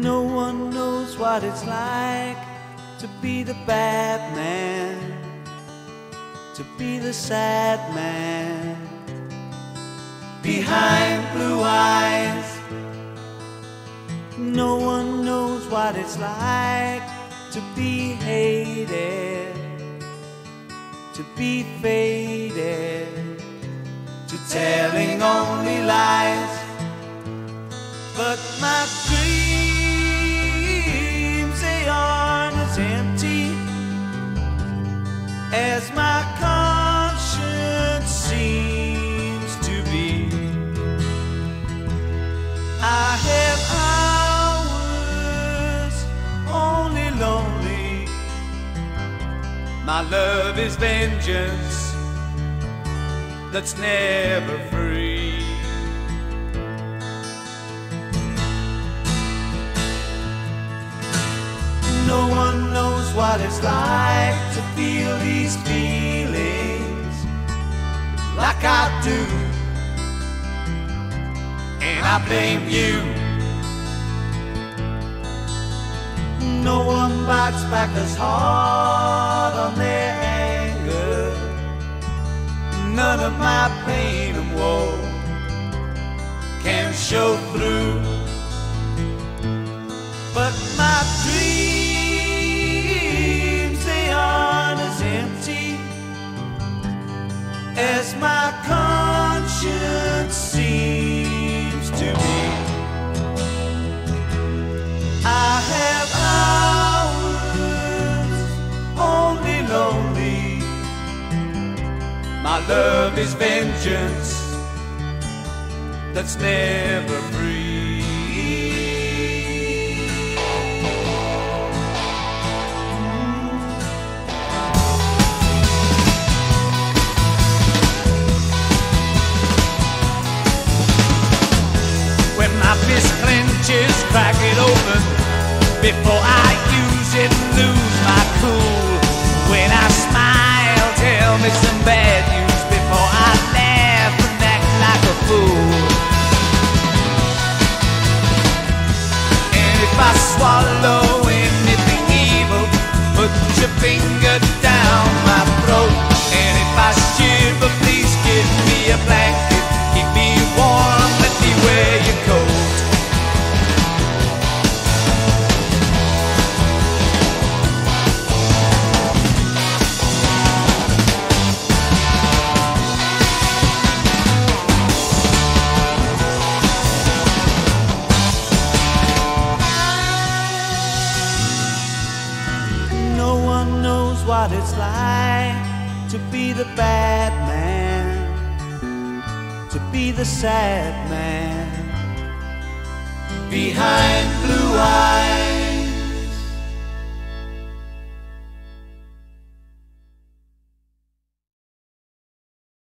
No one knows what it's like to be the bad man, to be the sad man behind blue eyes. No one knows what it's like to be hated, to be faded, to telling only lies. But my dreams, as my conscience seems to be. I have hours only lonely. My love is vengeance that's never free. What it's like to feel these feelings like I do. And I blame you. No one bites back as hard on their anger. None of my pain and woe can show through. My love is vengeance that's never free. When my fist clenches, crack it open before I what it's like to be the bad man, to be the sad man behind blue eyes.